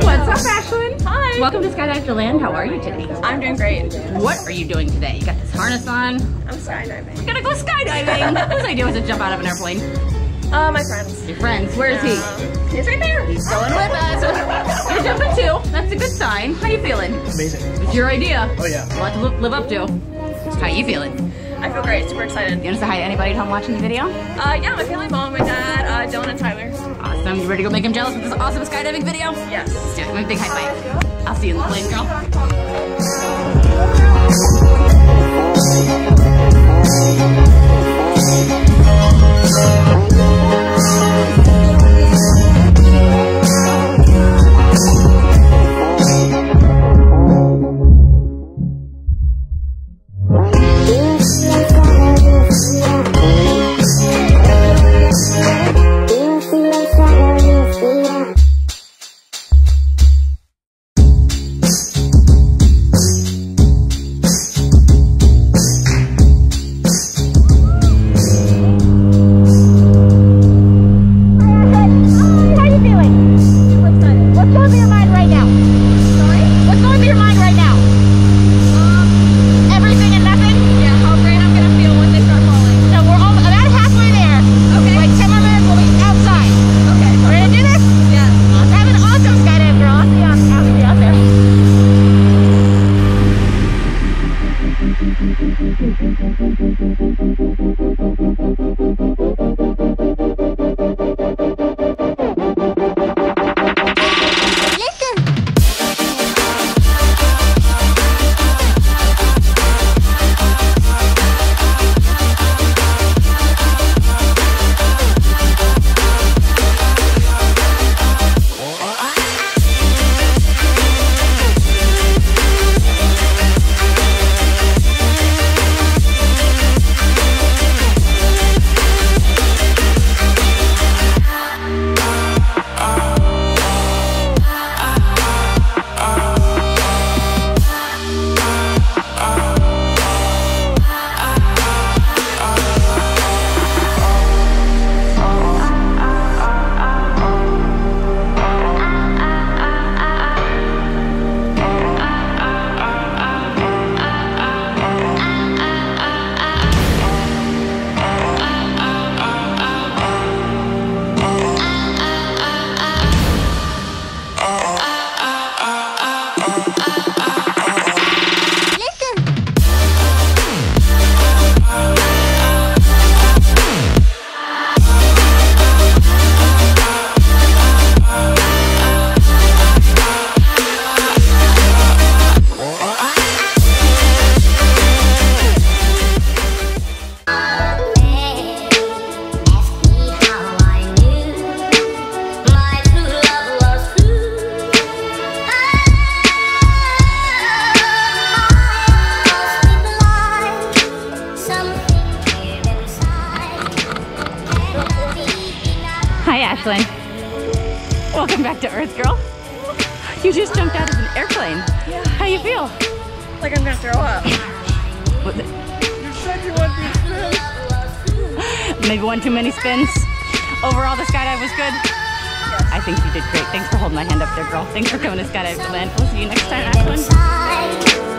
Ashlyn. Hi. Welcome to Skydive DeLand. How are you today? I'm doing great. What are you doing today? You got this harness on. I'm skydiving. You're gonna go skydiving. Whose idea was to jump out of an airplane? Uh, my friends. Your friends. Where is he? Um, he's right there. He's going with us. You're jumping too. That's a good sign. How you feeling? Amazing. It's your idea. Oh yeah. A lot to live up to. How you feeling? I feel great. Super excited. You wanna say hi to anybody at home watching the video? Uh, yeah, my family, mom, my dad, uh, Dylan, and Tyler. Awesome. You ready to go make him jealous with this awesome skydiving video? Yes. Let's do it. A big high five. I'll see you in the plane, girl. ありがとうございました。Hi, Ashlyn. Welcome back to Earth, girl. You just jumped out of an airplane. Yeah. How you feel? Like I'm gonna throw up. You said you want Maybe one too many spins. Overall, the skydive was good. I think you did great. Thanks for holding my hand up there, girl. Thanks for coming to Skydive Land. We'll see you next time, Ashlyn.